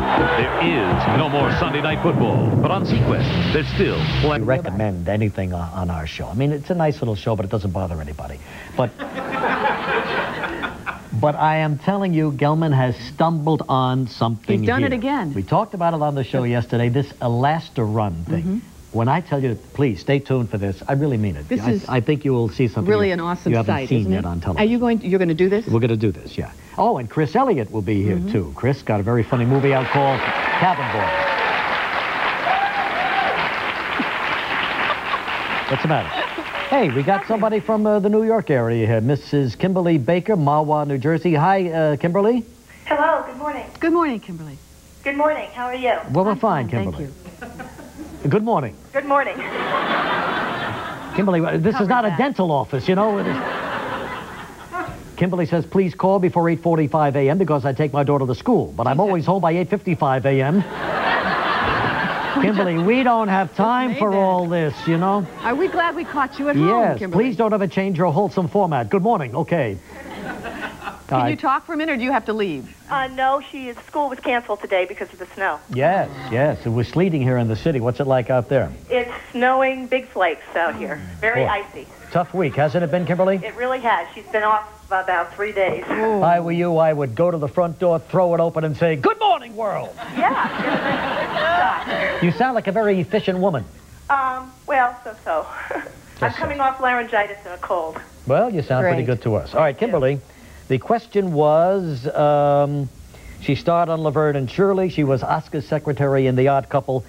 There is no more Sunday night football, but on seaQuest, there's still I plenty. recommend anything on, on our show. I mean, it's a nice little show, but it doesn't bother anybody. But but I am telling you, Gelman has stumbled on something He's done it again. We talked about it on the show yesterday, this Elasta Run thing. Mm-hmm. When I tell you, please stay tuned for this, I really mean it. This I, is I think you will see something Really you, an awesome you haven't sight, seen isn't yet it? on television. Are you going? To, You're going to do this? We're going to do this, yeah. Oh, and Chris Elliott will be here, Mm-hmm. too. Chris got a very funny movie out called Cabin Boy. What's the matter? Hey, we got somebody from uh, the New York area here, Mrs. Kimberly Baker, Mahwah, New Jersey. Hi, uh, Kimberly. Hello, good morning. Good morning, Kimberly. Good morning. How are you? Well, we're I'm fine, Thank Kimberly. you. Good morning. Good morning. Kimberly, this is not a dental office, you know. It is- Kimberly says, please call before 8.45 a.m. because I take my daughter to school, but I'm always home by 8.55 a.m. Kimberly, we don't have time for that. all this, you know. Are we glad we caught you at home, Yes, Kimberly? please don't ever change your wholesome format. Good morning, okay. Can you talk for a minute, or do you have to leave? Uh, no, she school was canceled today because of the snow. Yes, yes, it was sleeting here in the city. What's it like out there? It's snowing big flakes out here. Very Boy. icy. Tough week, hasn't it been, Kimberly? It really has. She's been off about three days. If I were you, I would go to the front door, throw it open, and say, Good morning, world! Yeah. You sound like a very efficient woman. um, well, so-so. I'm Just so. coming off laryngitis and a cold. Well, you sound pretty Great. good to us. All right, Kimberly, the question was um, she starred on Laverne and Shirley. She was Oscar's secretary in The Odd Couple.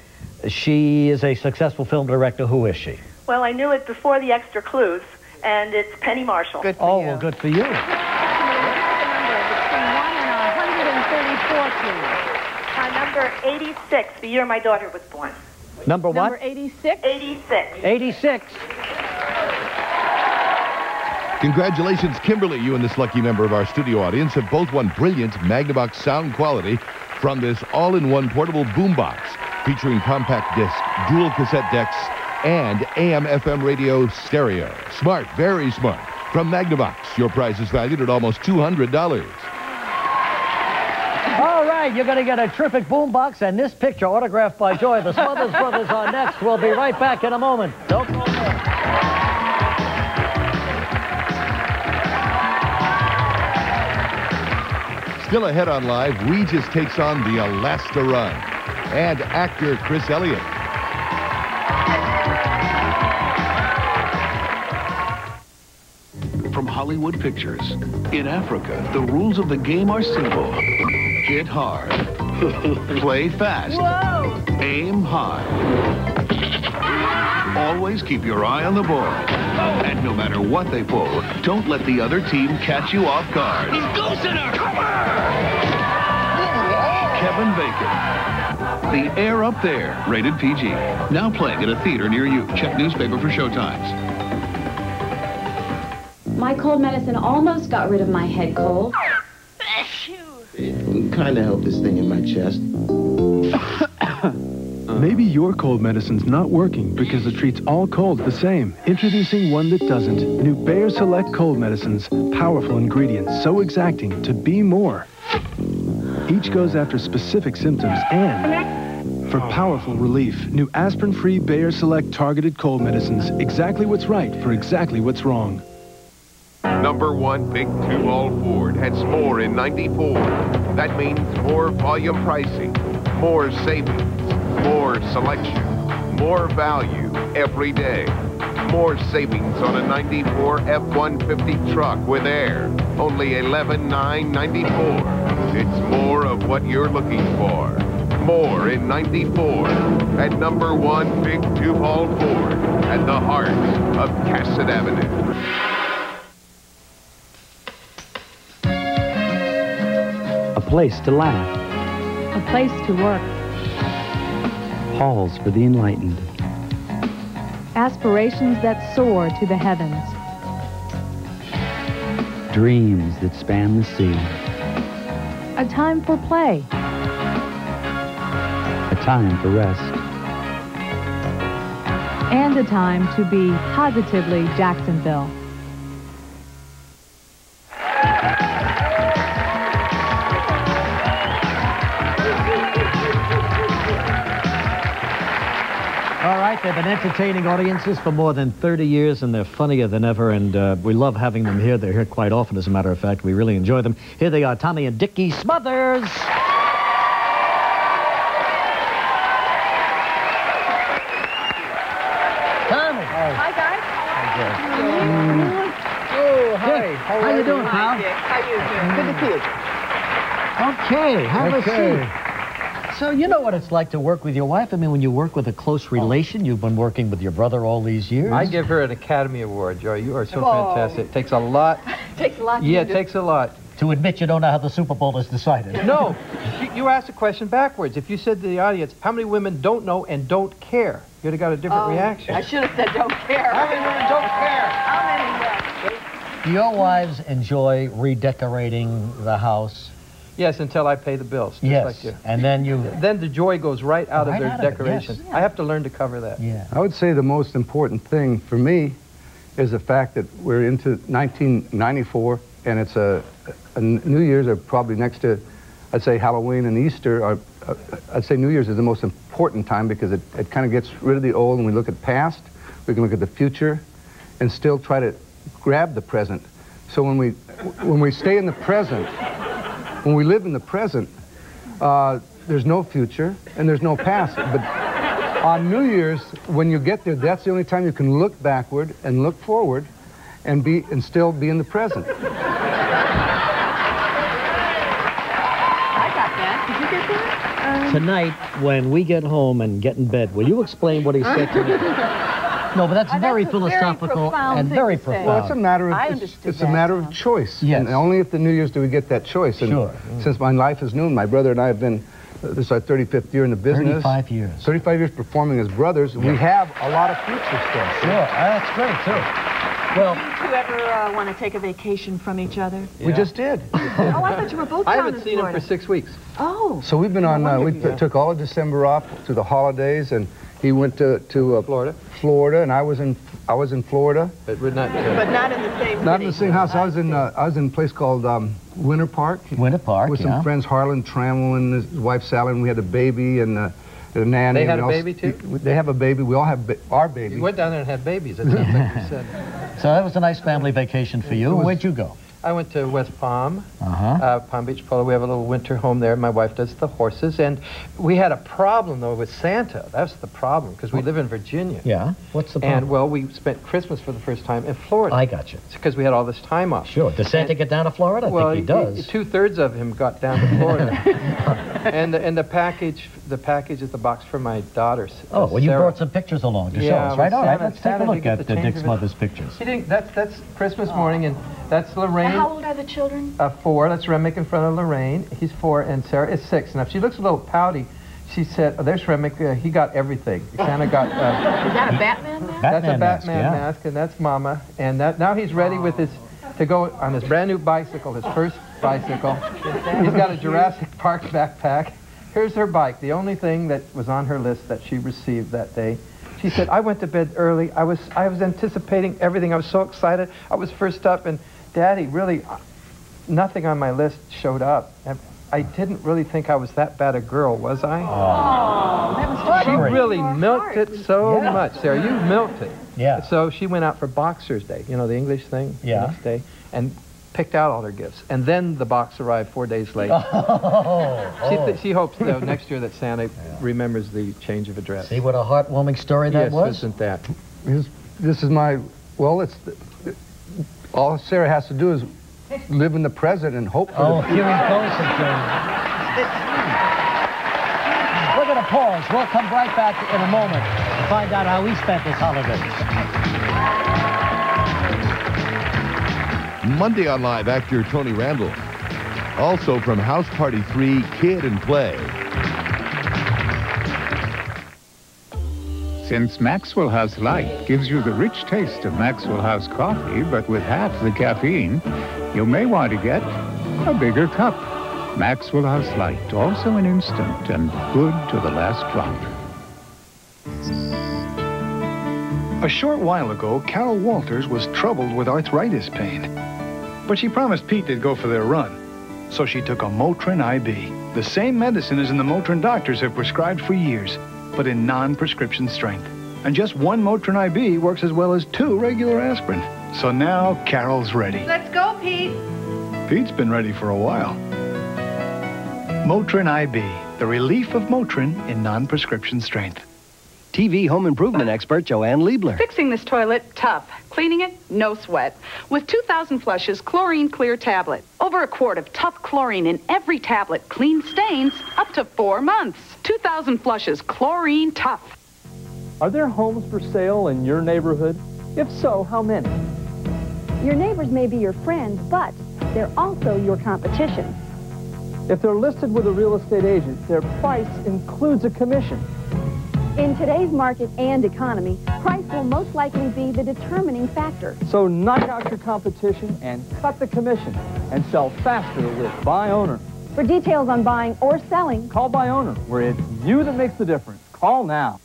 She is a successful film director. Who is she? Well, I knew it before the extra clues, and it's Penny Marshall. Good for Oh, you. well, good for you. Between one and 134, Uh, number 86, the year my daughter was born. Number please. Number 86? 86. 86. Congratulations, Kimberly. You and this lucky member of our studio audience have both won brilliant Magnavox sound quality from this all-in-one portable boombox featuring compact disc, dual cassette decks, and AM/FM radio stereo. Smart, very smart. From Magnavox, your prize is valued at almost $200. All right, you're going to get a terrific boombox and this picture autographed by Joy. The Smothers Brothers are next. We'll be right back in a moment. Don't go Still ahead on live, Regis takes on the Alaska Run and actor Chris Elliott. From Hollywood Pictures. In Africa, the rules of the game are simple. Hit hard. Play fast. Aim high. Always keep your eye on the ball. And no matter what they pull, don't let the other team catch you off guard. Kevin Bacon. The Air Up There, rated PG. Now playing at a theater near you. Check newspaper for showtimes. My cold medicine almost got rid of my head cold. It kind of helped this thing in my chest. Maybe your cold medicine's not working because it treats all colds the same. Introducing one that doesn't. New Bayer Select Cold Medicines. Powerful ingredients, so exacting to be more. Each goes after specific symptoms and for powerful relief. New aspirin-free Bayer Select targeted cold medicines. Exactly what's right for exactly what's wrong. Number one big Duval Ford has more in 94. That means more volume pricing, more savings, more selection, more value every day. More savings on a 94 F-150 truck with air. Only $11,994. It's more of what you're looking for. More in 94 at number one Big Duval Ford at the heart of Cassat Avenue. A place to laugh. A place to work. Halls for the enlightened. Aspirations that soar to the heavens. Dreams that span the sea. A time for play. A time for rest. And a time to be positively Jacksonville. They've been entertaining audiences for more than 30 years, and they're funnier than ever, and uh, we love having them here. They're here quite often, as a matter of fact. We really enjoy them. Here they are, Tommy and Dickie Smothers. Tommy. Hi, guys. Oh, hi. How, are you doing, pal? How you doing? Good to see you. Okay, have Okay. a seat. So you know what it's like to work with your wife? I mean, when you work with a close relation, you've been working with your brother all these years. I give her an Academy Award, Joy. You are so Oh. fantastic. It takes a lot. Takes a lot. Yeah, it do. takes a lot. To admit you don't know how the Super Bowl is decided. No, you, you asked the question backwards. If you said to the audience, how many women don't know and don't care, you'd have got a different Oh, reaction. I should have said don't care. How many women don't care? How many? uh, Do your wives enjoy redecorating the house? Yes, until I pay the bills, just yes. like you. And then you. Then the joy goes right out Right of their out of it, yes. decorations. I have to learn to cover that. Yeah. I would say the most important thing for me is the fact that we're into 1994 and it's a, a New Year's are probably next to, I'd say Halloween and Easter are, uh, I'd say New Year's is the most important time because it, it kind of gets rid of the old and we look at past, we can look at the future and still try to grab the present. So when we, when we stay in the present, when we live in the present, uh, there's no future and there's no past. But on New Year's, when you get there, that's the only time you can look backward and look forward and be and still be in the present. I got that. Did you get that? Um, Tonight, when we get home and get in bed, will you explain what he said to me? No, but that's Oh, very that's a very philosophical and very profound. Well, it's a matter of I it's, it's a matter of choice. Yes. And only if the New Year's do we get that choice. And Sure. Since my life is new, my brother and I have been. uh, This is our 35th year in the business. 35 years. 35 years performing as brothers. We have a lot of future stuff. Sure, that's great, too. Well, Did you ever uh, want to take a vacation from each other? We just did. oh, I thought you were both I down haven't in seen him for six weeks. Oh. So we've been on. Uh, we Yeah. took all of December off through the holidays, and he went to to uh, Florida. Florida, and I was in I was in Florida. But we're not. But not in the same Not in the same house. I was in uh, I was in a place called um, Winter Park Winter Park, with yeah. some friends, Harlan Trammell and his wife Sally, and we had a baby and uh, a nanny. They had and a we baby, too? They have a baby. We all have ba- our baby. You went down there and had babies. That sounds like you said. so that was a nice family vacation for you. was- Where'd you go? I went to West Palm, Uh-huh. uh, Palm Beach Polo. We have a little winter home there. My wife does the horses, and we had a problem though with Santa. That's the problem because we live in Virginia. Yeah. What's the problem? And well, we spent Christmas for the first time in Florida. I got you. because we had all this time off. Sure. Does Santa get down to Florida? I well, think he does. Two thirds of him got down to Florida, and the, and the package the package is the box for my daughters. oh, uh, well, you Sarah. brought some pictures along to show us, right? well, All right, let's take a look at the change Dick of it. Smothers' pictures. He didn't, that's that's Christmas morning, and that's Lorraine. And how old are the children? Uh, four. That's Remick in front of Lorraine. He's four, and Sarah is six. Now, if she looks a little pouty, she said, oh, "There's Remick. Uh, he got everything. Santa got." Uh, Is that a Batman mask? that's a Batman mask, yeah. mask, and that's Mama. And that now he's ready with his to go on his brand new bicycle, his first bicycle. He's got a Jurassic Park backpack. Here's her bike. The only thing that was on her list that she received that day. She said, "I went to bed early. I was I was anticipating everything. I was so excited. I was first up, and Daddy really." Uh, nothing on my list showed up. And I didn't really think I was that bad a girl, was I? Oh, that She really milked it so Yeah. much, Sarah. You milked it. Yeah. So she went out for Boxer's Day, you know, the English thing, the next day, and picked out all her gifts. And then the box arrived four days late. Oh, She, oh. th- she hopes, though, next year that Santa remembers the change of address. See what a heartwarming story that yes, was? isn't that? This, this is my, well, it's, all Sarah has to do is live in the present and hope for Oh, the here he goes again. We're going to pause. We'll come right back in a moment to find out how he spent his holidays. Monday on Live, actor Tony Randall. Also from House Party 3, Kid and Play. Since Maxwell House Light gives you the rich taste of Maxwell House coffee, but with half the caffeine, you may want to get a bigger cup. Maxwell House Light, also an instant and good to the last drop. A short while ago, Carol Walters was troubled with arthritis pain. But she promised Pete they'd go for their run. So she took a Motrin IB, the same medicine as in the Motrin doctors have prescribed for years. But in non-prescription strength. And just one Motrin IB works as well as two regular aspirin. So now Carol's ready. Let's go, Pete. Pete's been ready for a while. Motrin IB, the relief of Motrin in non-prescription strength. TV home improvement expert Joanne Liebeler. Fixing this toilet, tough. Cleaning it, no sweat. With 2,000 flushes, chlorine clear tablet. Over a quart of tough chlorine in every tablet. Clean stains up to four months. 2,000 flushes, chlorine tough. Are there homes for sale in your neighborhood? If so, how many? Your neighbors may be your friends, but they're also your competition. If they're listed with a real estate agent, their price includes a commission. In today's market and economy, price will most likely be the determining factor. So knock out your competition and cut the commission and sell faster with Buy Owner. For details on buying or selling, call Buy Owner, where it's you that makes the difference. Call now.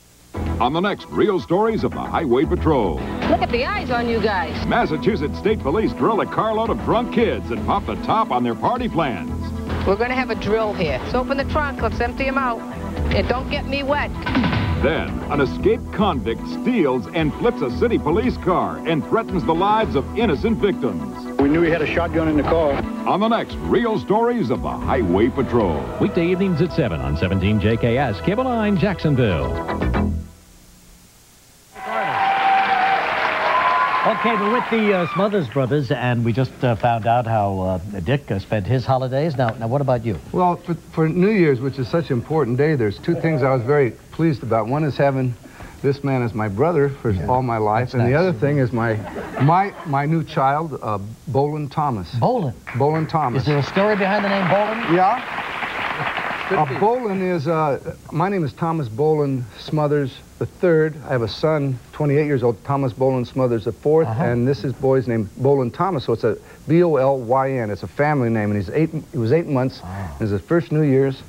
On the next Real Stories of the Highway Patrol. Look at the eyes on you guys. Massachusetts State Police drill a carload of drunk kids and pop the top on their party plans. We're going to have a drill here. So open the trunk. Let's empty them out. And don't get me wet. Then, an escaped convict steals and flips a city police car and threatens the lives of innocent victims. We knew he had a shotgun in the car. On the next Real Stories of the Highway Patrol. Weekday evenings at 7 on 17 JKS, Cable 9, Jacksonville. Okay, we're with the uh, Smothers Brothers, and we just uh, found out how uh, Dick uh, spent his holidays. Now, now, what about you? Well, for, for New Year's, which is such an important day, there's two things I was very pleased about. One is having this man is my brother for yeah, all my life, and nice. the other thing is my my my new child, uh, Bolyn Thomas. Bolyn. Bolyn Thomas. Is there a story behind the name Bolyn? Yeah. Uh, Bolyn is, uh, my name is Thomas Bolyn Smothers the third. I have a son, 28 years old, Thomas Bolyn Smothers the 4th uh -huh. and this is boy's name, Bolyn Thomas, so it's a B-O-L-Y-N. It's a family name, and he's eight, he was eight months. Oh. It's his first New Year's,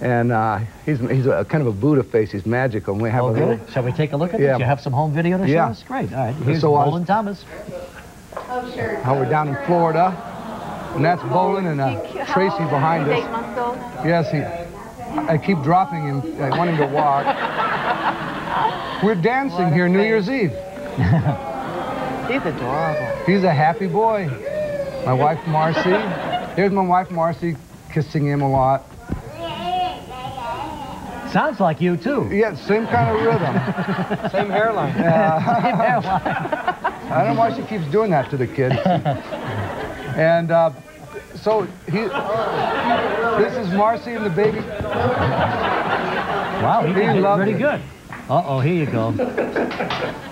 and uh, he's, he's a, kind of a Buddha face. He's magical. And we have oh, a really? Shall we take a look at yeah. it? You have some home video to show yeah. us? Great. All right. Here's so Bolyn Thomas. Oh, sure. How we're down in Florida. And that's Bolyn and uh, Tracy behind us. Eight months old? Yes, he, I keep dropping him. I want him to walk. We're dancing here New Year's Eve. He's adorable. He's a happy boy. My wife, Marcy. Here's my wife, Marcy, kissing him a lot. Sounds like you, too. Yeah, same kind of rhythm. same hairline. Uh, same hairline. I don't know why she keeps doing that to the kids. And uh, so he, this is Marcy and the baby. Wow, he, he did pretty it. good. Uh-oh, here you go.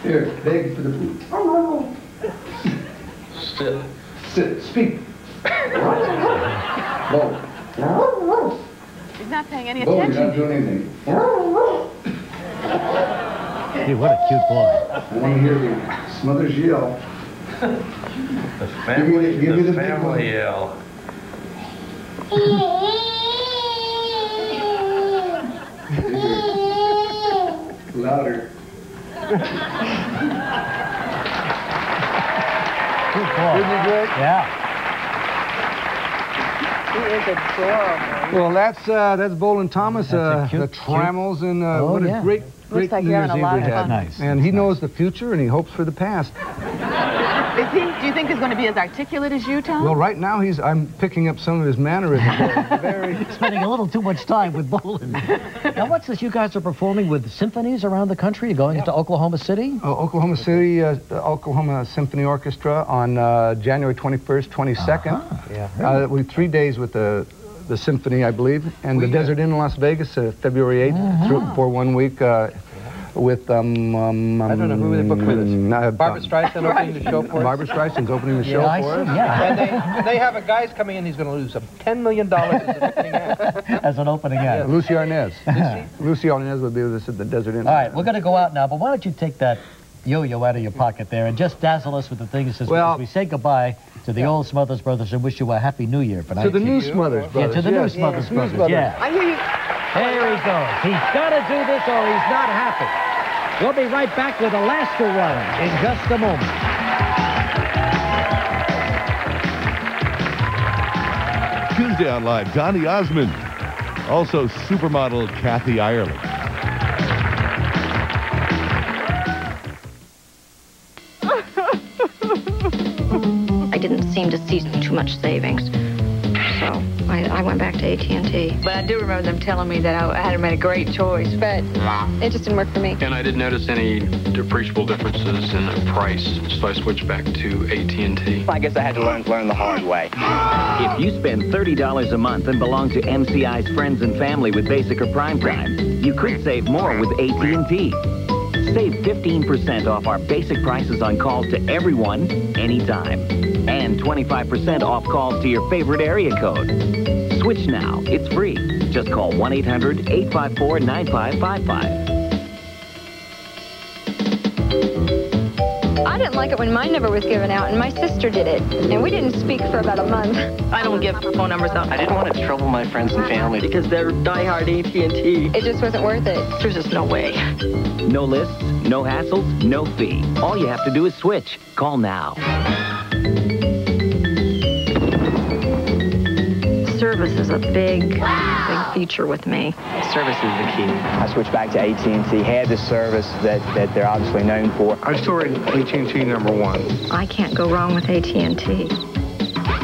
Here, beg for the food. Sit. Sit. Speak. Whoa. He's not paying any Whoa, attention. you're not doing anything. Dude, what a cute boy. I want to hear the Smothers yell. The family, give me, give the, me the family yell. Louder. Good boy. Isn't he great? Yeah. He is adorable. Well, that's uh, that's Bolyn Thomas, That's uh, the Trammels, and uh, Oh, what a yeah. great, great like New you're Year's having Eve we had. Nice. And he knows the future, and he hopes for the past. Is he, do you think he's going to be as articulate as you, Tom? Well, right now he's I'm picking up some of his mannerisms. Very Spending a little too much time with Bolyn. now, what's this? You guys are performing with symphonies around the country? You're going into Oklahoma City? uh, Oklahoma City, uh, Oklahoma Symphony Orchestra on uh, January 21st, 22nd. Yeah. Uh, we three days with the the symphony, I believe, and the Desert Inn in Las Vegas, uh, February 8th, through, for one week. Uh, with um, um, I don't know who they booked with us. Uh, Barbra Streisand opening the show for us. Barbra Streisand's opening the show Yeah, I for us. see, yeah. And they, they have a guy's coming in, he's going to lose some $10 million as an opening act. As an opening act. Lucie Arnaz. Lucie Arnaz will be with us at the Desert Inn. All right, we're going to go out now, but why don't you take that yo-yo out of your pocket there and just dazzle us with the things as, Well- as we say goodbye to the old Smothers Brothers and wish you a happy new year for To the new Smothers Brothers. Yeah, to the yes. new Smothers New Brothers, Smothers. yeah. I hear you. There he goes. He's got to do this or he's not happy. We'll be right back with Alaska Run in just a moment. Tuesday on Live, Donny Osmond. Also, supermodel Kathy Ireland. Didn't seem to see too much savings. So I, I went back to AT&T. But I do remember them telling me that I had made a great choice, but it just didn't work for me. And I didn't notice any appreciable differences in the price, so I switched back to AT&T. I guess I had to learn learn the hard way. If you spend $30 a month and belong to MCI's friends and family with basic or prime time, you could save more with AT&T. Save 15% off our basic prices on calls to everyone, anytime. And 25% off calls to your favorite area code. Switch now. It's free. Just call 1-800-854-9555. I didn't like it when my number was given out, and my sister did it. And we didn't speak for about a month. I don't give phone numbers out. I didn't want to trouble my friends and family. Uh-huh. Because they're diehard AT&T. It just wasn't worth it. There's just no way. No lists, no hassles, no fee. All you have to do is switch. Call now. A big, big feature with me. Service is the key. I switched back to AT&T, had the service that, that they're obviously known for. I still rate AT&T number one. I can't go wrong with AT&T.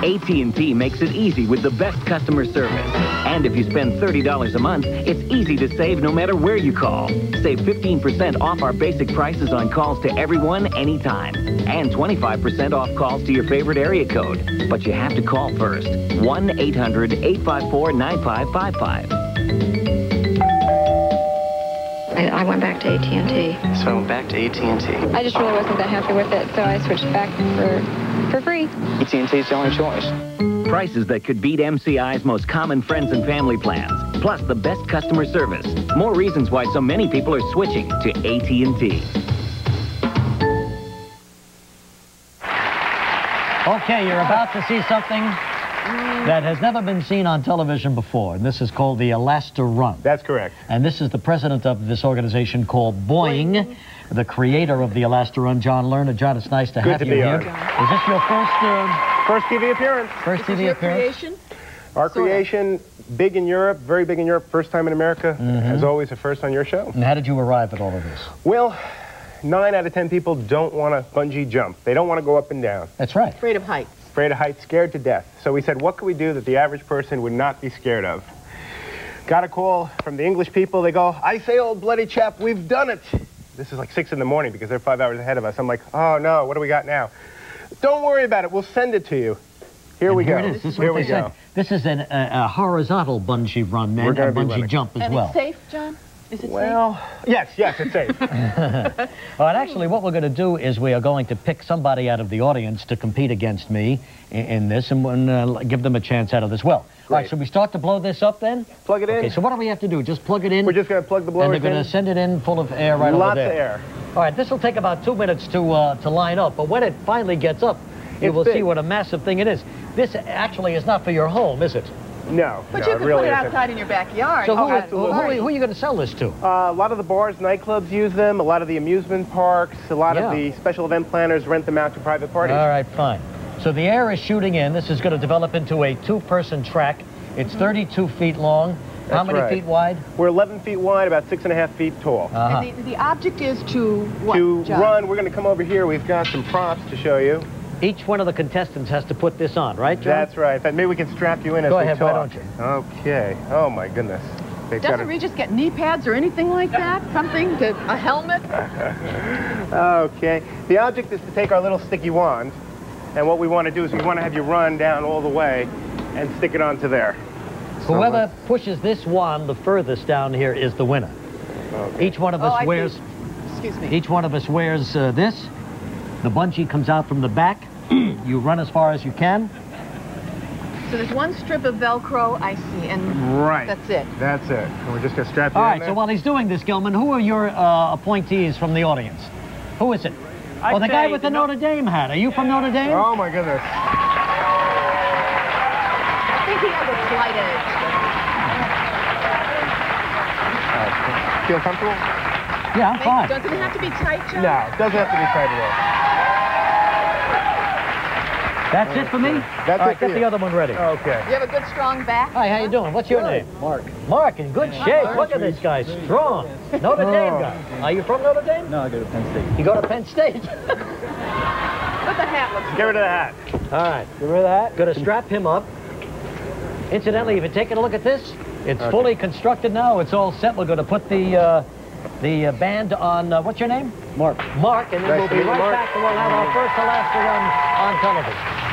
AT&T makes it easy with the best customer service. And if you spend $30 a month, it's easy to save no matter where you call. Save 15% off our basic prices on calls to everyone, anytime. And 25% off calls to your favorite area code. But you have to call first. 1-800-854-9555. I, I went back to AT&T. So I went back to AT&T. I just really wasn't that happy with it, so I switched back for, for free. AT&T's the only choice. Prices that could beat MCI's most common friends and family plans. Plus the best customer service. More reasons why so many people are switching to AT&T. Okay, you're about to see something that has never been seen on television before. And this is called the Elasta Run. That's correct. And this is the president of this organization called Boeing, the creator of the Elasta Run, John Lerner. John, it's nice to Good have to you be here. on. Is this your first uh, First TV appearance. first TV appearance? Our creation, big in Europe, very big in Europe, first time in America. Mhm. As always, a first on your show. And how did you arrive at all of this? Well, nine out of ten people don't want to bungee jump. They don't want to go up and down. That's right. Afraid of heights. Afraid of heights, scared to death. So we said, what can we do that the average person would not be scared of? Got a call from the English people. They go, I say, old bloody chap, we've done it. This is like six in the morning because they're five hours ahead of us. I'm like, oh no, what do we got now? Don't worry about it. We'll send it to you. Here And we here go. It is. This is Here we go. said. This is an, a, a horizontal bungee run, We're and gonna a bungee jump as and well. it's safe, John? Is it Well, yes, yes, it's safe. All right, actually, what we're going to do is we are going to pick somebody out of the audience to compete against me in, in this and, and uh, give them a chance out of this. Well, all right, should we start to blow this up then? Plug it in. Okay, so what do we have to do? Just plug it in? We're just going to plug the blower, and blowers they're going to send it in full of air right Lots over there. Lots of air. All right, this will take about two minutes to, uh, to line up, but when it finally gets up, you It's will see what a massive thing it is. This actually is not for your home, is it? No, But no, you can really put it isn't. outside in your backyard. So who, Oh, who, who, are you- who are you going to sell this to? Uh, a lot of the bars, nightclubs use them. A lot of the amusement parks. A lot Yeah. of the special event planners rent them out to private parties. All right, fine. So the air is shooting in. This is going to develop into a two-person track. It's 32 feet long. How many right. feet wide? We're 11 feet wide, about six and a half feet tall. Uh-huh. And the, the object is to what, to John? run, we're going to come over here. We've got some props to show you. Each one of the contestants has to put this on, right, John? That's right. In maybe we can strap you in as Go we ahead, why don't you? Okay. Oh my goodness. They've got Doesn't Regis get knee pads or anything like that? Something to a helmet? Okay. The object is to take our little sticky wand, and what we want to do is we want to have you run down all the way and stick it onto there. Whoever pushes this wand the furthest down here is the winner. Each one of Oh, us I see. wears. Excuse me. Each one of us wears uh, this. The bungee comes out from the back. you run as far as you can. So there's one strip of Velcro, I see, and Right. that's it. That's it. And we're just going to strap you All in right. there. So while he's doing this, Gelman, who are your uh, appointees from the audience? Who is it? I'd oh, the guy with the the Notre Dame hat. Are you from Notre Dame? Oh my goodness. I think he has a slight edge. Feel comfortable? Yeah, I'm fine. Doesn't it have to be tight, John? No, it doesn't have to be tight at all. That's it for me? That's All it right, for get the other one ready. Okay. You have a good, strong back? Hi, how you doing? What's your name? Mark. Mark, in good shape. Mark. Look at this guy, strong. Notre Dame guy. Are you from Notre Dame? No, I go to Penn State. You go to Penn State. But the hat looks Get rid of the hat. All right. Get rid of that. Going to strap him up. Incidentally, if you're taking a look at this, it's Okay. fully constructed now. It's all set. We're going to put the uh, the uh, band on, uh, what's your name? Mark. Mark, and then Nice we'll be right Mark. back and we'll have our first Alaska run on television.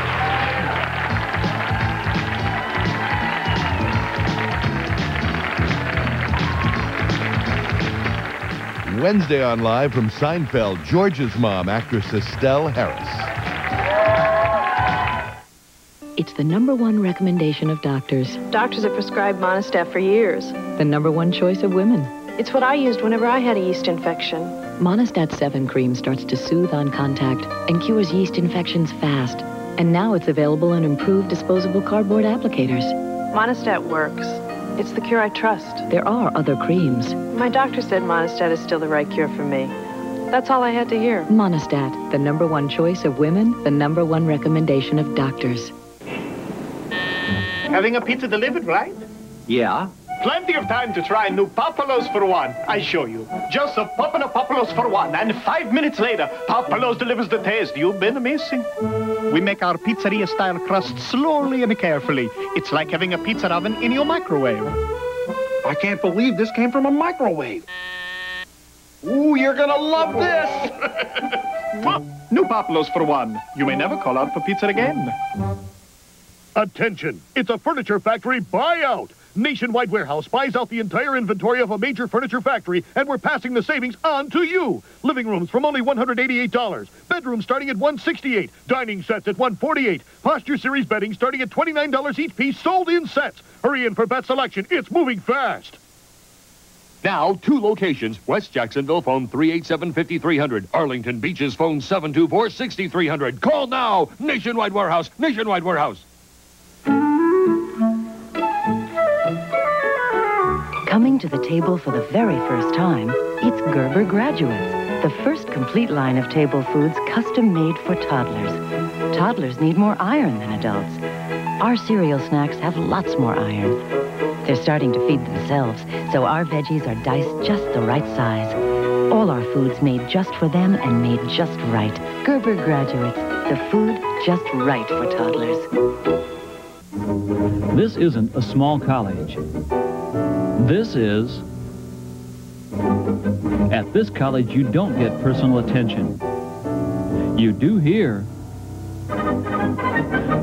Wednesday on Live from Seinfeld, George's mom, actress Estelle Harris. It's the number one recommendation of doctors. Doctors have prescribed Monistat for years. The number one choice of women. It's what I used whenever I had a yeast infection. Monistat 7 cream starts to soothe on contact and cures yeast infections fast. And now it's available in improved disposable cardboard applicators. Monistat works. It's the cure I trust. There are other creams. My doctor said Monistat is still the right cure for me. That's all I had to hear. Monistat, the number one choice of women, the number one recommendation of doctors. Having a pizza delivered, right? Yeah. Plenty of time to try new Pappalo's for one. I show you. Just a poppin' of Pappalo's for one, and five minutes later, Pappalo's delivers the taste you've been missing. We make our pizzeria-style crust slowly and carefully. It's like having a pizza oven in your microwave. I can't believe this came from a microwave. Ooh, you're gonna love this. New Pappalo's for one. You may never call out for pizza again. Attention! It's a furniture factory buyout! Nationwide Warehouse buys out the entire inventory of a major furniture factory, and we're passing the savings on to you. Living rooms from only $188. Bedrooms starting at 168. Dining sets at 148. Posture Series bedding starting at $29 each piece, sold in sets. Hurry in for best selection. It's moving fast. Now, two locations. West Jacksonville, phone 387-5300. Arlington Beaches, phone 724-6300. Call now! Nationwide Warehouse, Nationwide Warehouse. Coming to the table for the very first time, it's Gerber Graduates, the first complete line of table foods custom made for toddlers. Toddlers need more iron than adults. Our cereal snacks have lots more iron. They're starting to feed themselves, so our veggies are diced just the right size. All our foods made just for them and made just right. Gerber Graduates, the food just right for toddlers. This isn't a small college. This is... At this college, you don't get personal attention. You do here.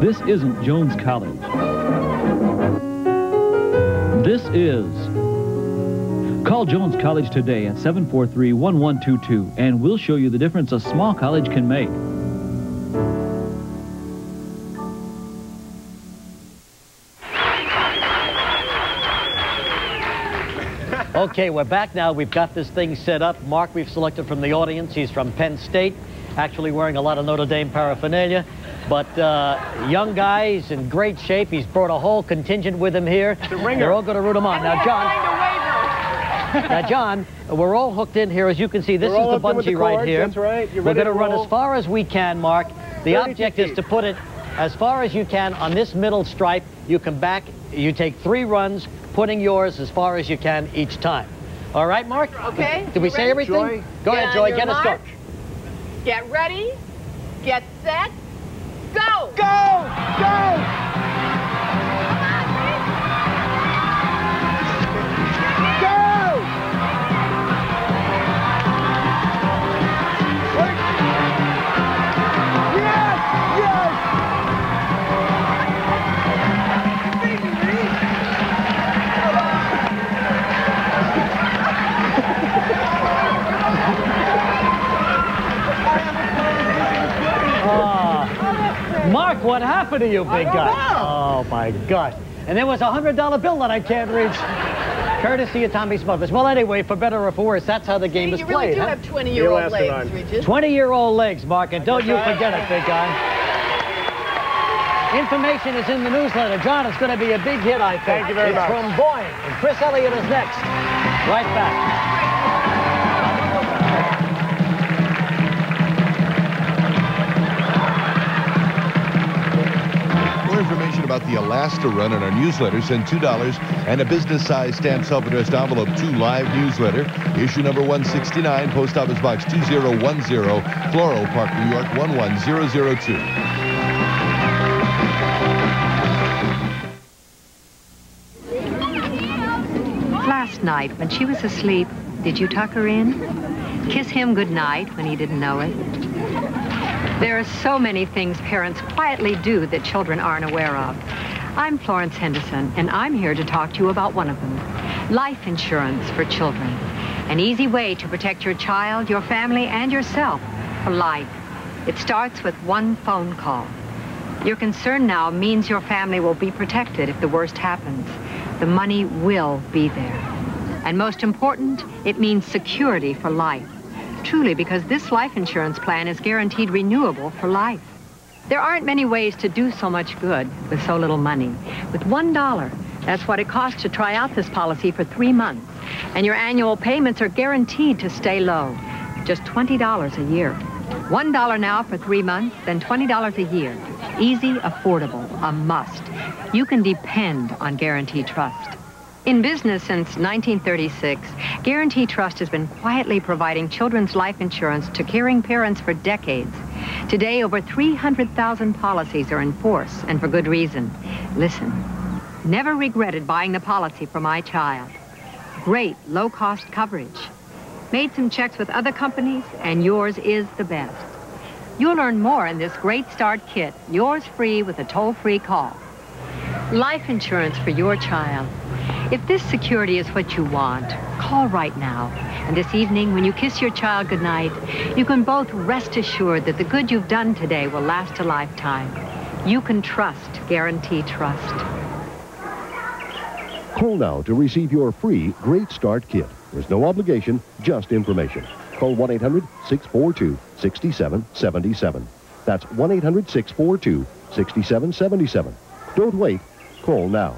This isn't Jones College. This is... Call Jones College today at 743-1122, and we'll show you the difference a small college can make. Okay, we're back now. We've got this thing set up. Mark, we've selected from the audience. He's from Penn State, actually wearing a lot of Notre Dame paraphernalia. But uh, young guy, he's in great shape. He's brought a whole contingent with him here. They're all going to root him on. Now, John. Now, John, we're all hooked in here. As you can see, this We're is the hooked in with bungee the right here. that's right. You're We're going to run as far as we can, Mark. The 32 object is to put it as far as you can on this middle stripe. You come back, you take three runs, putting yours as far as you can each time. All right, Mark? Okay. Did we you say ready? everything? Joy? Go Get ahead, Joy. your Get us mark. going. Get ready. Get set. Go. Go! Go! What happened to you, big guy? Oh, my gosh. And there was a $100 bill that I can't reach. Courtesy of Tommy Smothers. Well, anyway, for better or for worse, that's how the game is You really played. do huh? have 20-year-old legs, Regis. 20-year-old legs, Mark, and don't you forget it, big guy. Information is in the newsletter. John, it's going to be a big hit, I think. Thank you very it's much. from Boeing, and Chris Elliott is next. Right back. Information about the Alaska Run in our newsletter. Send $2 and a business-sized stamped self-addressed envelope to Live Newsletter, issue number 169, Post Office Box 2010, Floral Park, New York 11002. Last night, when she was asleep, did you tuck her in? Kiss him goodnight when he didn't know it? There are so many things parents quietly do that children aren't aware of. I'm Florence Henderson, and I'm here to talk to you about one of them. Life insurance for children. An easy way to protect your child, your family, and yourself for life. It starts with one phone call. Your concern now means your family will be protected if the worst happens. The money will be there. And most important, it means security for life. Truly, because this life insurance plan is guaranteed renewable for life. There aren't many ways to do so much good with so little money. With one dollar, that's what it costs to try out this policy for three months. And your annual payments are guaranteed to stay low. Just $20 a year. One dollar now for three months, then $20 a year. Easy, affordable, a must. You can depend on Guarantee Trust. In business since 1936, Guarantee Trust has been quietly providing children's life insurance to caring parents for decades. Today, over 300,000 policies are in force, and for good reason. Listen, never regretted buying the policy for my child. Great low-cost coverage. Made some checks with other companies, and yours is the best. You'll learn more in this Great Start Kit, yours free with a toll-free call. Life insurance for your child. If this security is what you want, call right now. And this evening, when you kiss your child goodnight, you can both rest assured that the good you've done today will last a lifetime. You can trust Guarantee Trust. Call now to receive your free Great Start Kit. There's no obligation, just information. Call 1-800-642-6777. That's 1-800-642-6777. Don't wait. Call now.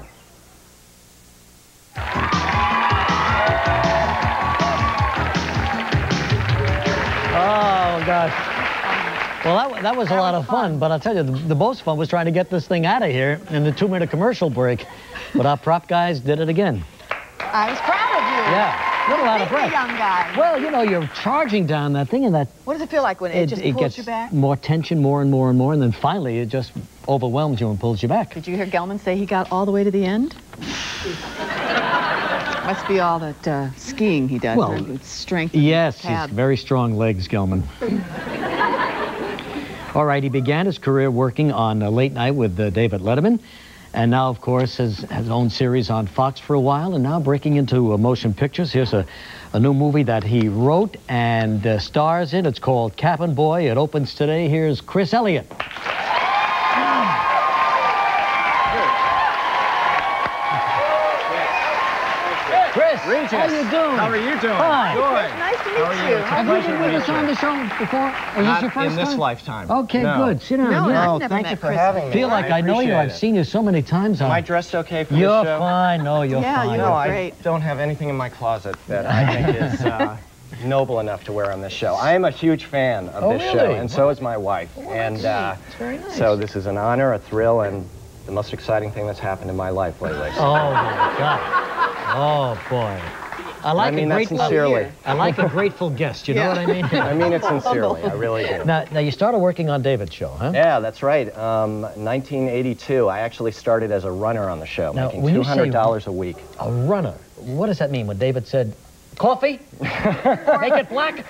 Gosh. Well, that, that was a lot of fun, but I'll tell you, the, the most fun was trying to get this thing out of here in the two-minute commercial break. But our prop guys did it again. I was proud of you. Yeah, little out of breath. young guy. Well, you know, you're charging down that thing, and that What does it feel like when it, it, just it pulls gets you back? more tension, more and more and more, and then finally it just overwhelms you and pulls you back. Did you hear Gelman say he got all the way to the end? Must be all that uh, skiing he does. Well, right? Strength. Yes, he's very strong legs, Gelman. All right, he began his career working on uh, Late Night with uh, David Letterman, and now, of course, has has his own series on Fox for a while, and now breaking into uh, motion pictures. Here's a, a new movie that he wrote and uh, stars in. It's called Cabin Boy. It opens today. Here's Chris Elliott. Chris, Regis, how you doing? how are you doing? Hi. Good. Nice to meet How you? you. Have you been with us on the show before? Or is Not this your first in this time? lifetime. Okay, No. good. Sit down. No, yeah. I've never thank met you for Chris. having me. feel like I, know you. appreciate I've it. seen you so many times on. Am I dressed okay for You're the show? fine. No, you're Yeah, fine. you No, look I great. don't have anything in my closet that I think is uh, noble enough to wear on this show. I am a huge fan of Oh, this show, and so is my wife. and uh, very nice. so this is an honor, a thrill, and the most exciting thing that's happened in my life lately. Oh my God. Oh boy. I like I mean a that grateful. sincerely. I like a grateful guest. You know what I mean? I mean it sincerely. I really do. Now, now you started working on David's show, huh? Yeah, that's right. Um, 1982, I actually started as a runner on the show, Now, making when you say- $200 a week. A runner. What does that mean? When David said, "Coffee, make it black,"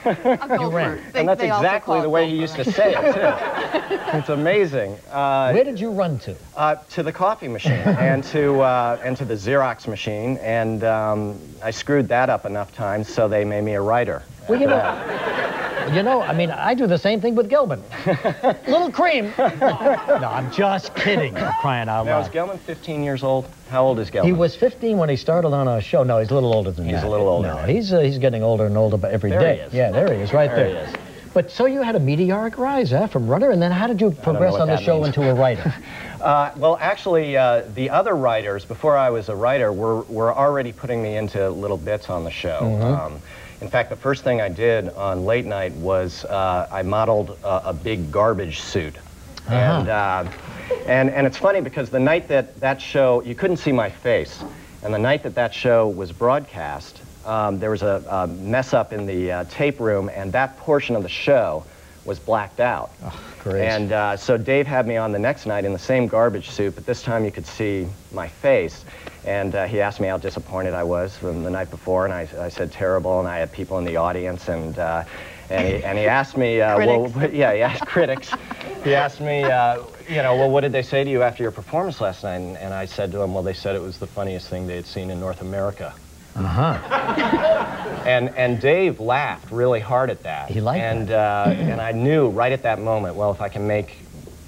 you ran. and that's exactly the way he used to say it, too. it's amazing. Uh, Where did you run to? uh, to the coffee machine and to uh, and to the Xerox machine, and um, I screwed that up enough times so they made me a writer. Well, you know, you know, I mean, I do the same thing with Gelman. Little cream. no, I'm just kidding. for Crying out Now, is loud. Gelman 15 years old? How old is Gelman? He was 15 when he started on our show. No, he's a little older than He's that. a little older No, he's uh, he's getting older and older every There day. he is. Yeah, there he is, right There there. he is. But so you had a meteoric rise, huh, from runner, and then how did you progress on the show means. into a writer? Uh, well, actually, uh, the other writers, before I was a writer, were, were already putting me into little bits on the show. Mhm. Um, in fact, the first thing I did on late night was uh, I modeled uh, a big garbage suit. And, uh, and, and it's funny because the night that that show, you couldn't see my face. And the night that that show was broadcast, um, there was a, a mess up in the uh, tape room, and that portion of the show was blacked out. great. And uh, so Dave had me on the next night in the same garbage suit, but this time you could see my face. And uh, he asked me how disappointed I was from the night before, and I, I said terrible, and I had people in the audience, and, uh, and, he, and he asked me, uh, well, yeah, he asked critics. He asked me, uh, you know, well, what did they say to you after your performance last night? And, and I said to him, well, they said it was the funniest thing they had seen in North America. Uh-huh. And and Dave laughed really hard at that. He liked and, uh, and I knew right at that moment, well, if I can make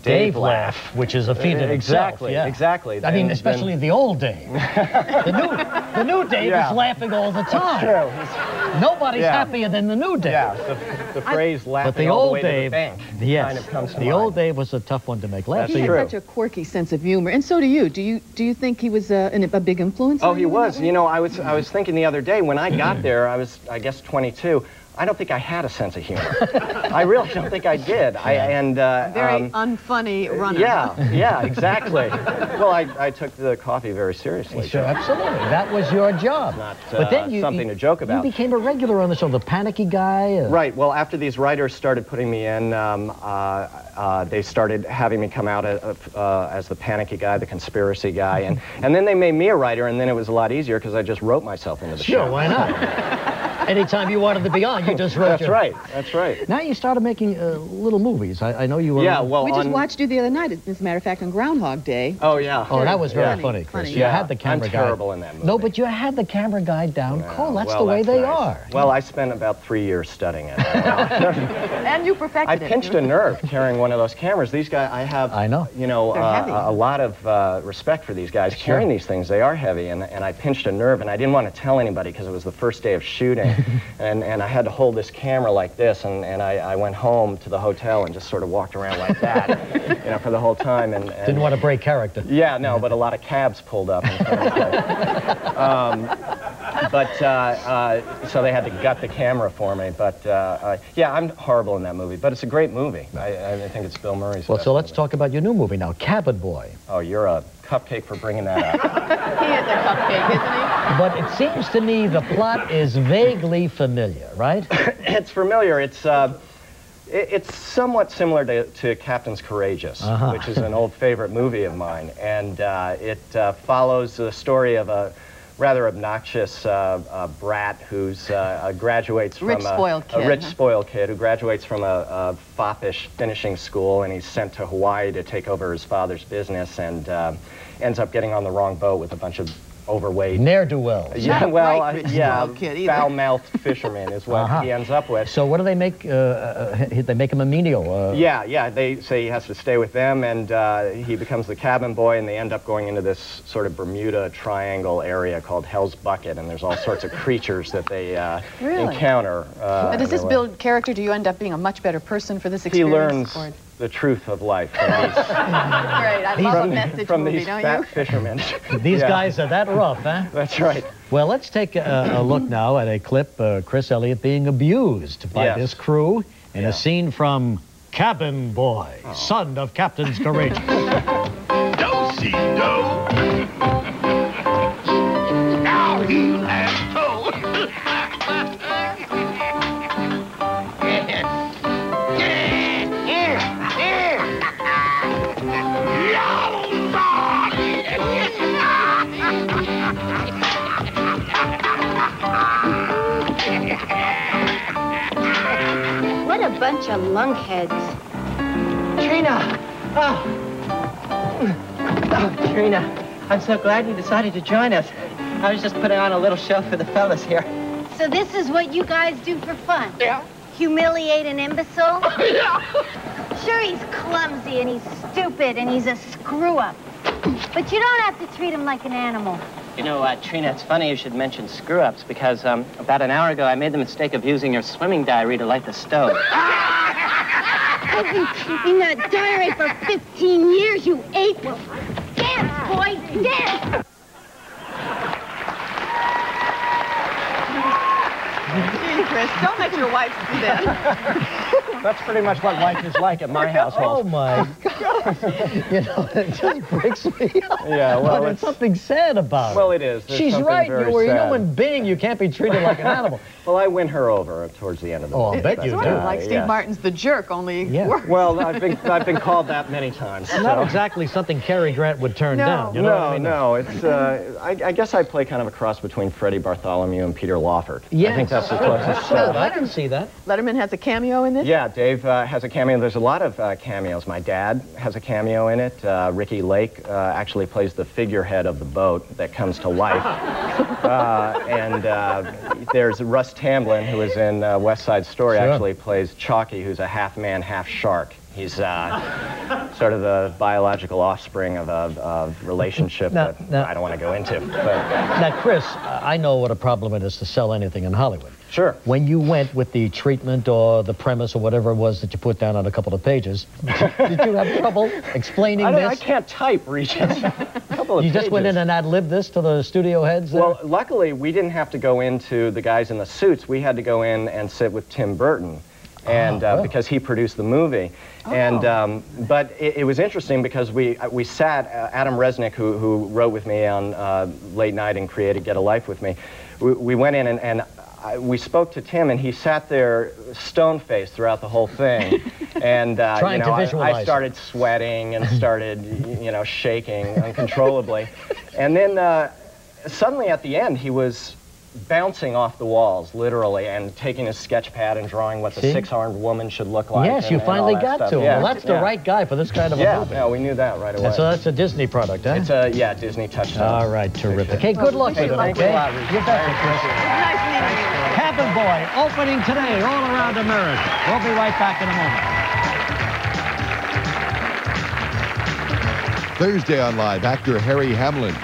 Dave, Dave laugh, which is a feat in exactly, itself. yeah. Exactly. I mean, especially then- the old Dave. the new, the new Dave Yeah. is laughing all the time. true. Nobody's Yeah. happier than the new Dave. Yeah, the, the phrase laughing But the all old the way Dave, to the bank yes, kind of comes to the mind. old Dave was a tough one to make laugh. he had such a quirky sense of humor, and so do you. Do you do you think he was uh, an, a big influence? Oh, he you was. You know, I was I was thinking the other day when I got there, I was I guess 22. I don't think I had a sense of humor. I really don't think I did. I and uh, Very um, unfunny runner. yeah, yeah, exactly. well, I, I took the coffee very seriously. Sure, absolutely. That was your job. Not but then uh, you, something you, to joke about. You became a regular on the show, the panicky guy. uh, Right. Well, after these writers started putting me in, um, uh, uh, they started having me come out uh, uh, as the panicky guy, the conspiracy guy, and, and then they made me a writer, and then it was a lot easier because I just wrote myself into the show. Sure, why not? Anytime you wanted to be on, you just wrote That's your- right. That's right. Now you started making uh, little movies. I, I know you were. Yeah, well, we just watched you the other night, as a matter of fact, on Groundhog Day. Oh yeah. Oh, that was very Funny, funny, Chris. funny. You Yeah, had the camera I'm guy. terrible in that movie. No, but you had the camera guy down cold. That's well, the way that's they nice. are. Well, I spent about three years studying it. And you perfected I it. pinched a nerve carrying one of those cameras. These guys, I have, I know, you know, uh, a lot of uh, respect for these guys carrying these things. They are heavy, and, and I pinched a nerve, and I didn't want to tell anybody because it was the first day of shooting, and, and I had to hold this camera like this, and, and I, I went home to the hotel and just sort of walked around like that, you know, for the whole time. And, and Didn't want to break character. yeah, no, but a lot of cabs pulled up. in front of the place. um, but uh, uh, so they had to gut the camera for me. But uh, uh, yeah, I'm horrible in that movie, but it's a great movie. I, I think it's Bill Murray's. Well, so let's movie. talk about your new movie now, Cabin Boy. Oh, you're a cupcake for bringing that up. He is a cupcake, isn't he? But it seems to me the plot is vaguely familiar, right? it's familiar. It's. Uh, it- it's somewhat similar to, to Captains Courageous, Uh-huh. which is an old favorite movie of mine, and uh, it uh, follows the story of a rather obnoxious uh, uh, brat who's uh, uh, graduates from Rich, a, spoiled a rich spoiled kid who graduates from a, a foppish finishing school, and he's sent to Hawaii to take over his father's business, and uh, ends up getting on the wrong boat with a bunch of overweight Ne'er do well. Yeah, Not well, quite uh, yeah, kid foul-mouthed fisherman is what Uh-huh. he ends up with. So what do they make? Uh, uh, they make him a menial. Uh, Yeah, yeah. They say he has to stay with them, and uh, he becomes the cabin boy, and they end up going into this sort of Bermuda Triangle area called Hell's Bucket, and there's all sorts of creatures that they uh, Really? encounter. Uh, does this build character? Do you end up being a much better person for this experience? He experience? learns Or- the truth of life from these, Great, I love from, a message from movie, these don't fat you? fishermen. These Yeah. guys are that rough, huh? That's right. Well, let's take a, a look now at a clip uh, Chris Elliott being abused by Yes. this crew in a scene from Cabin Boy, son of Captains Courageous. Do-see, do. Bunch of lunkheads. Trina! Oh. oh, Trina, I'm so glad you decided to join us. I was just putting on a little show for the fellas here. So this is what you guys do for fun? Yeah. Humiliate an imbecile? yeah. Sure, he's clumsy and he's stupid and he's a screw-up. But you don't have to treat him like an animal. You know, uh, Trina, it's funny you should mention screw-ups because um, about an hour ago I made the mistake of using your swimming diary to light the stove. I've been keeping that diary for 15 years, you ape. Dance, boy, dance! Chris. Don't let your wife see that. That's pretty much what life is like at my household. Oh my God! you know, it just breaks me up. Yeah, well, but there's it's- something sad about it. Well, it is. There's She's right. very You're a sad. human being. You can't be treated like an animal. Well, I win her over towards the end of the Oh, I'll bet but, you Sort do. of like uh, Steve yeah. Martin's The Jerk, only Yeah. worse. Well, I've been I've been called that many times. It's not exactly something Cary Grant would turn No. down. You know no, what I mean? no, it's. Uh, I, I guess I play kind of a cross between Freddie Bartholomew and Peter Lawford. I think that's the closest. Good. I can see that. Letterman has a cameo in this? Yeah, Dave uh, has a cameo. There's a lot of uh, cameos. My dad has a cameo in it. Uh, Ricki Lake uh, actually plays the figurehead of the boat that comes to life. uh, and uh, there's Russ Tamblyn, who is in uh, West Side Story, Sure. actually plays Chocki, who's a half man, half shark. He's uh, sort of the biological offspring of a of relationship Now- that now- I don't want to go into. But Now, Chris, I know what a problem it is to sell anything in Hollywood. Sure. When you went with the treatment or the premise or whatever it was that you put down on a couple of pages, did you have trouble explaining I, this? I can't type, Regis. A couple of you just went in and ad-libbed this to the studio heads? there? Well, luckily, we didn't have to go into the guys in the suits. We had to go in and sit with Tim Burton, and Ah, uh, well. because he produced the movie. And um, but it, it was interesting because we uh, we sat. Uh, Adam Resnick, who who wrote with me on uh, Late Night and created Get a Life with me, we, we went in and. and I, we spoke to Tim, and he sat there stone-faced throughout the whole thing, and uh, you know, I- I started sweating and started, you know, shaking uncontrollably, and then uh, suddenly at the end he was bouncing off the walls, literally, and taking a sketch pad and drawing what the See? six-armed woman should look like. yes, and- you and finally got stuff. to him. Yeah, Well, that's the yeah. right guy for this kind of a Yeah, movie. no, we knew that right away. And so that's a Disney product, huh? It's a yeah, Disney touchdown. All right, terrific. Hey, good luck Hey, with it, thanks a okay? lot, You betcha, Chris. Nice meeting you. Cabin Boy, opening today all around America. We'll be right back in a moment. Thursday on Live, actor Harry Hamlin.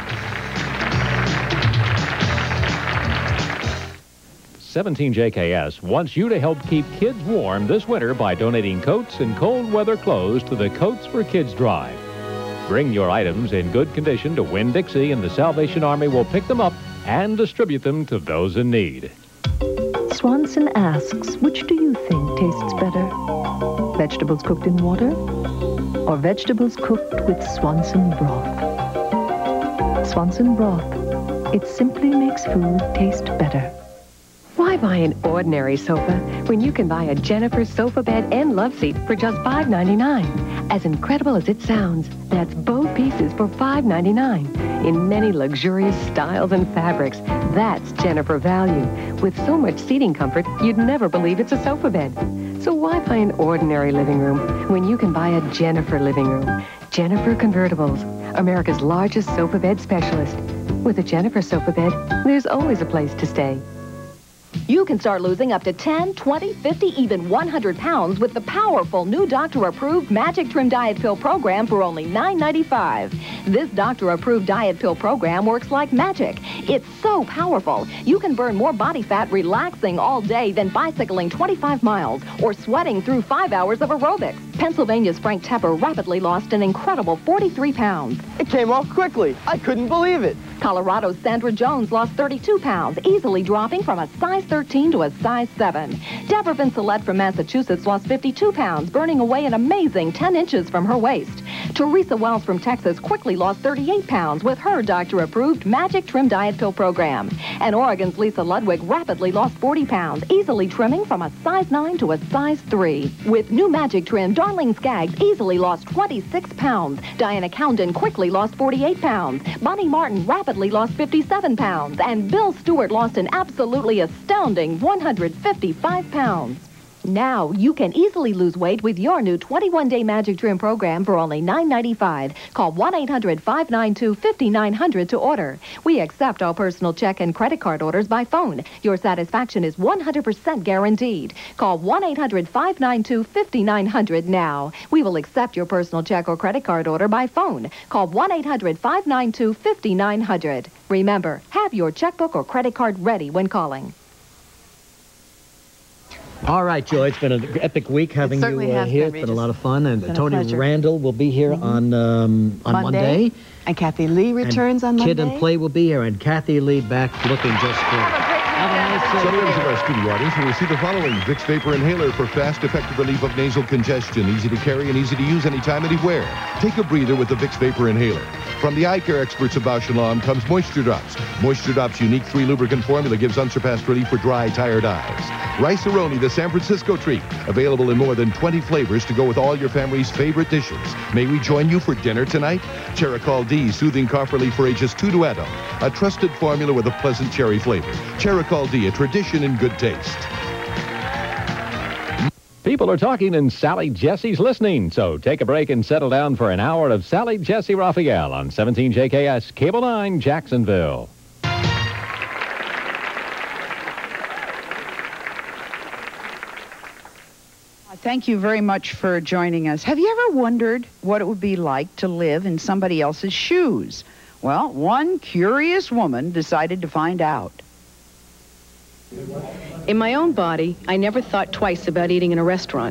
17JKS wants you to help keep kids warm this winter by donating coats and cold weather clothes to the Coats for Kids drive. Bring your items in good condition to Winn Dixie, and the Salvation Army will pick them up and distribute them to those in need. Swanson asks, which do you think tastes better? Vegetables cooked in water or vegetables cooked with Swanson broth? Swanson broth. It simply makes food taste better. Why buy an ordinary sofa when you can buy a Jennifer sofa bed and love seat for just $5.99? As incredible as it sounds, that's both pieces for $5.99 in many luxurious styles and fabrics. That's Jennifer value. With so much seating comfort, you'd never believe it's a sofa bed. So why buy an ordinary living room when you can buy a Jennifer living room? Jennifer Convertibles, America's largest sofa bed specialist. With a Jennifer sofa bed, there's always a place to stay. You can start losing up to 10, 20, 50, even 100 pounds with the powerful new doctor-approved Magic Trim Diet Pill program for only $9.95. This doctor-approved diet pill program works like magic. It's so powerful. You can burn more body fat relaxing all day than bicycling 25 miles or sweating through five hours of aerobics. Pennsylvania's Frank Tepper rapidly lost an incredible 43 pounds. It came off quickly. I couldn't believe it. Colorado's Sandra Jones lost 32 pounds, easily dropping from a size 13 to a size 7. Deborah Vincelette from Massachusetts lost 52 pounds, burning away an amazing 10 inches from her waist. Teresa Wells from Texas quickly lost 38 pounds with her doctor-approved Magic Trim Diet Pill program. And Oregon's Lisa Ludwig rapidly lost 40 pounds, easily trimming from a size 9 to a size 3. With new Magic Trim, Darlene Skaggs easily lost 26 pounds. Diana Cowden quickly lost 48 pounds. Bonnie Martin rapidly lost 57 pounds. And Bill Stewart lost an absolutely astounding 155 pounds. Now you can easily lose weight with your new 21-day Magic Trim program for only $9.95. Call 1-800-592-5900 to order. We accept all personal check and credit card orders by phone. Your satisfaction is 100% guaranteed. Call 1-800-592-5900 now. We will accept your personal check or credit card order by phone. Call 1-800-592-5900. Remember, have your checkbook or credit card ready when calling. All right, Joy, it's been an epic week having you uh, here. been, It's been a lot of fun. And Tony. Randall will be here on um, on Monday. And Kathie Lee returns on Monday. Kid 'n Play will be here, and Kathie Lee back looking just good. Have a nice Some members our studio audience will receive the following Vicks Vapor Inhaler for fast, effective relief of nasal congestion. Easy to carry and easy to use anytime, anywhere. Take a breather with the Vicks Vapor Inhaler. From the eye care experts of Bausch & Lomb comes Moisture Drops. Moisture Drops' unique three-lubricant formula gives unsurpassed relief for dry, tired eyes. Rice-A-Roni, the San Francisco treat. Available in more than 20 flavors to go with all your family's favorite dishes. May we join you for dinner tonight? Cheracol D, soothing cough relief for ages 2 to adult. A trusted formula with a pleasant cherry flavor. Cheracol D, tradition in good taste. People are talking and Sally Jessy's listening. So take a break and settle down for an hour of Sally Jessy Raphael on 17 JKS Cable 9 Jacksonville. Thank you very much for joining us. Have you ever wondered what it would be like to live in somebody else's shoes? Well, one curious woman decided to find out. In my own body, I never thought twice about eating in a restaurant.